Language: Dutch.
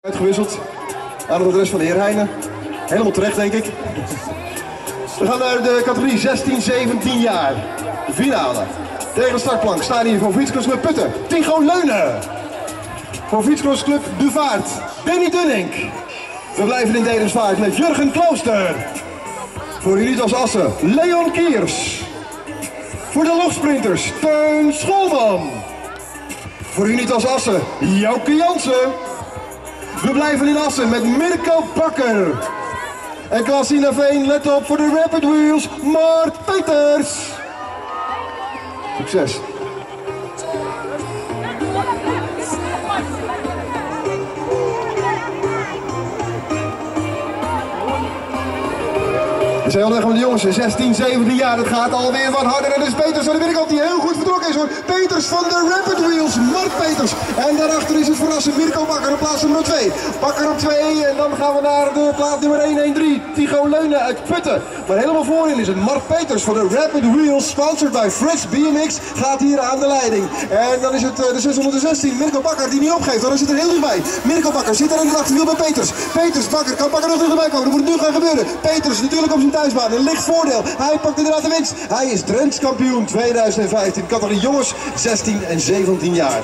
Uitgewisseld aan het adres van de heer Heijnen. Helemaal terecht, denk ik. We gaan naar de categorie 16-17 jaar. De finale. Tegen de startplank staan hier voor fietscrossclub Putten. Tigo Leunen. Voor fietscrossclub De Vaart. Danny Dunning. We blijven in Dedensvaart met Jurgen Klooster. Voor Unitas Assen. Leon Kiers. Voor de logsprinters. Teun Scholman. Voor Unitas Assen. Jouke Jansen. We blijven in Assen met Mirko Bakker. En Klaasina Veen, let op voor de Rapid Wheels, Mart Peters. Succes. Zijn de jongens, 16, 17 jaar, het gaat alweer wat harder. En is Peters aan de binnenkant die heel goed vertrokken is hoor. Peters van de Rapid Wheels, Mart Peters. En daarachter is het verrassend Mirko Bakker op plaats nummer 2. Bakker op 2 en dan gaan we naar de plaats nummer 113, Tigo Leunen uit Putten. Maar helemaal voorin is het Mart Peters van de Rapid Wheels, sponsored bij Fritz BMX, gaat hier aan de leiding. En dan is het eh, de 616, Mirko Bakker die niet opgeeft, dan zit er heel dichtbij. Mirko Bakker zit er in het achterwiel bij Peters. Peters, Bakker, kan Bakker nog dichterbij komen, dat moet nu gaan gebeuren. Peters natuurlijk op zijn thuisbaan, een licht voordeel. Hij pakt inderdaad de winst. Hij is Drents kampioen 2015, categorie jongens 16 en 17 jaar.